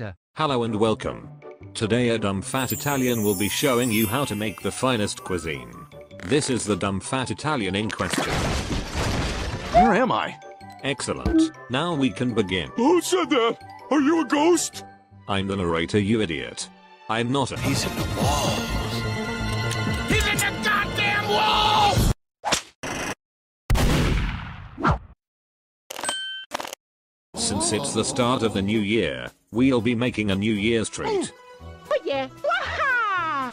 Uh, Hello and welcome. Today a dumb fat Italian will be showing you how to make the finest cuisine. This is the dumb fat Italian in question. Where am I? Excellent. Now we can begin. Who said that? Are you a ghost? I'm the narrator you idiot. I'm not a- He's in the wall. He's in the goddamn wall! Since it's the start of the new year, we'll be making a New Year's treat. Oh, oh yeah. Waha!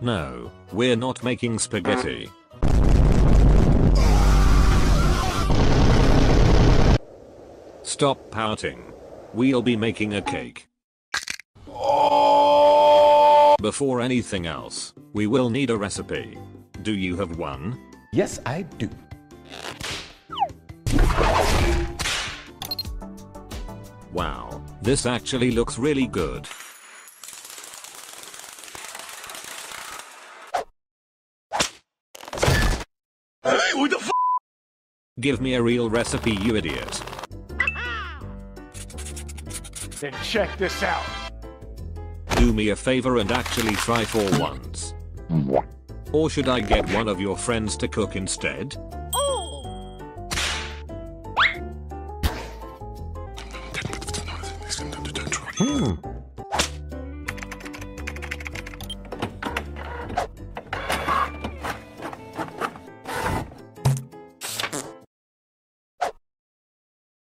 No, we're not making spaghetti. Stop pouting. We'll be making a cake. Before anything else, we will need a recipe. Do you have one? Yes, I do. Wow, this actually looks really good. Hey, what the f- Give me a real recipe, you idiot. Then check this out. Do me a favor and actually try for once. Or should I get one of your friends to cook instead?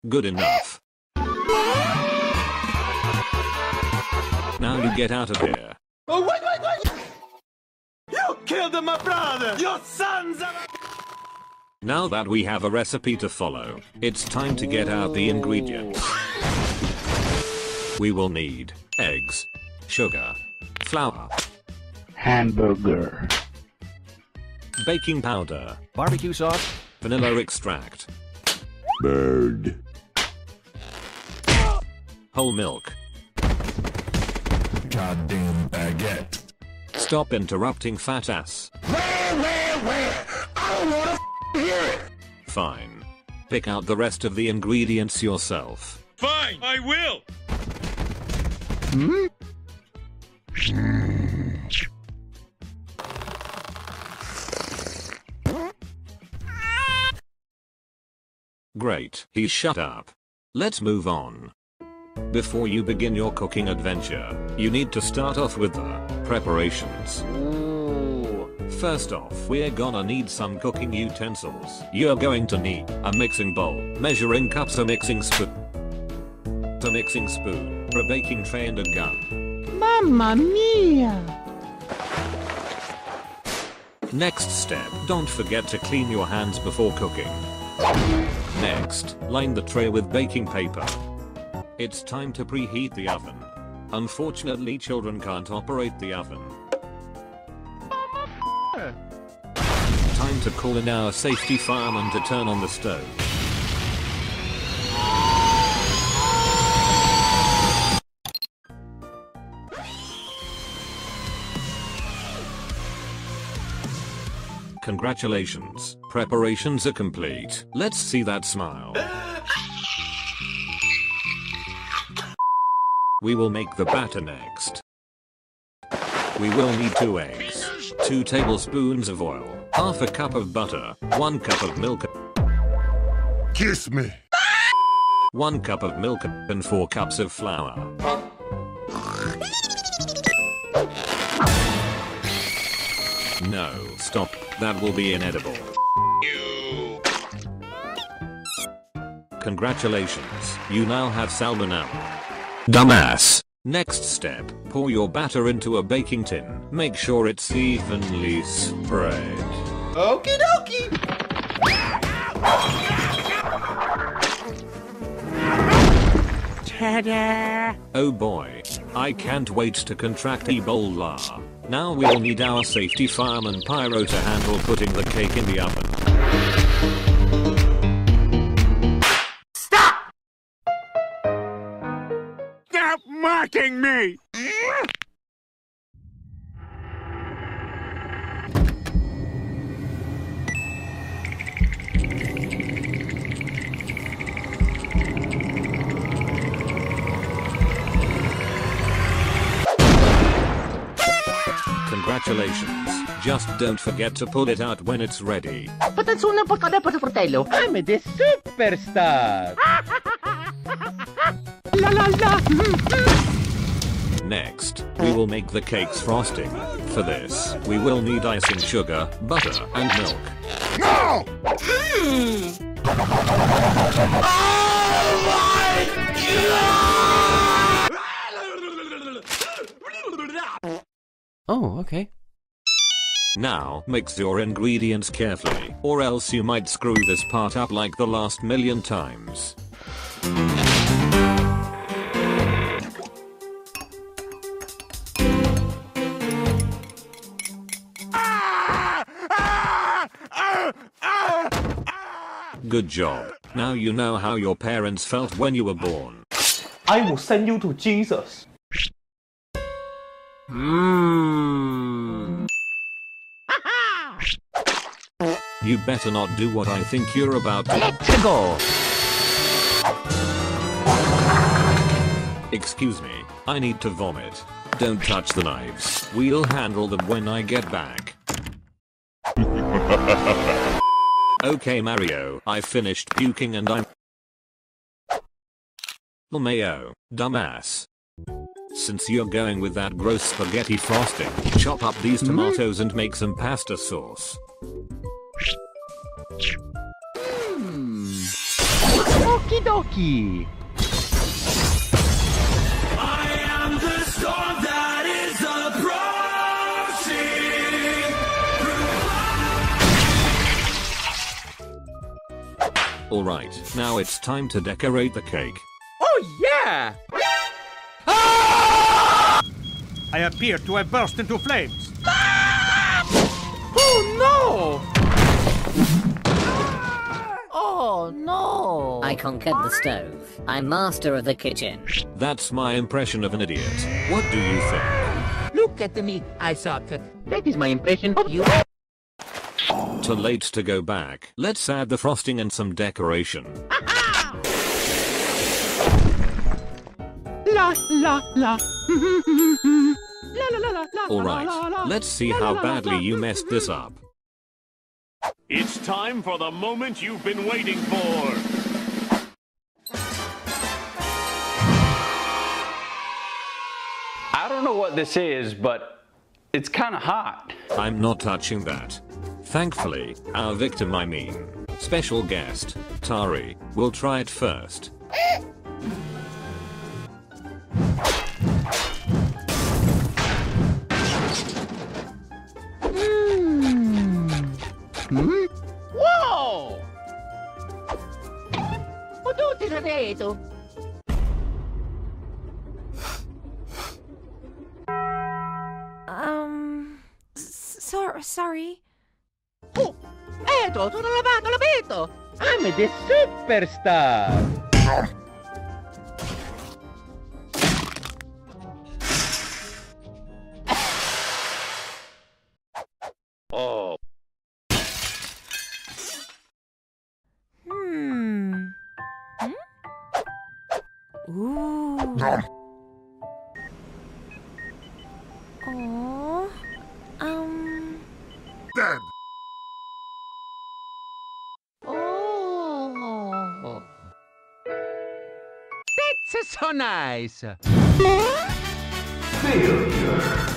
Good enough. Now get out of here. Oh, wait, wait, wait! You killed my brother! You sons of a- Now that we have a recipe to follow, it's time to get out the ingredients. We will need eggs, sugar, flour, Hamburger. baking powder, Barbecue sauce? vanilla extract, Bird. whole milk. Goddamn baguette. Stop interrupting fat ass. Where, where, where? I don't wanna f- hear it! Fine. Pick out the rest of the ingredients yourself. Fine, I will. Hmm? Great, he shut up. Let's move on. Before you begin your cooking adventure, you need to start off with the preparations. First off, we're gonna need some cooking utensils. You're going to need a mixing bowl, measuring cups, a mixing spoon, a mixing spoon, a baking tray and a gun. Mamma mia! Next step, don't forget to clean your hands before cooking. Next, line the tray with baking paper. It's time to preheat the oven. Unfortunately children can't operate the oven. Time to call in our safety fireman to turn on the stove. Congratulations, preparations are complete. Let's see that smile. We will make the batter next. We will need 2 eggs, 2 tablespoons of oil, half a cup of butter, 1 cup of milk, Kiss me. 1 cup of milk and 4 cups of flour. No, stop, that will be inedible. Congratulations, you now have salmonella. Dumbass. Next step, pour your batter into a baking tin. Make sure it's evenly spread. Okie dokie. Ta-da! Oh boy, I can't wait to contract Ebola. Now we'll need our safety fireman Pyro to handle putting the cake in the oven. attacking me! Congratulations. Just don't forget to pull it out when it's ready. But that's Patanzuna porcada per fratello. I'm the superstar. la la la. Next, we will make the cake's frosting. For this, we will need icing sugar, butter, and milk. Oh, okay. Now, mix your ingredients carefully, or else you might screw this part up like the last million times. Good job. Now you know how your parents felt when you were born. I will send you to Jesus. Hmm. You better not do what I think you're about to. Let's go. Excuse me, I need to vomit. Don't touch the knives. We'll handle them when I get back. okay Mario, I finished puking and I'm... Mayo, dumbass. Since you're going with that gross spaghetti frosting, chop up these tomatoes and make some pasta sauce. Okie dokie. I am the storm Alright, now it's time to decorate the cake. Oh yeah. I appear to have burst into flames. Oh no. Oh no! I conquered the stove. I'm master of the kitchen. That's my impression of an idiot. What do you think? Look at me. I suck. That is my impression of you. Too late to go back. Let's add the frosting and some decoration. La la la. La la la la la. Alright, let's see how badly you messed this up. It's time for the moment you've been waiting for. I don't know what this is, but it's kind of hot. I'm not touching that. Thankfully, our victim, I mean, special guest, Tari, will try it first. Wow! O tutti reto. Um, eto, sono lavato, l'abito. I'm the superstar. Hmm. Hmm? Ooh. That's so nice. Failure.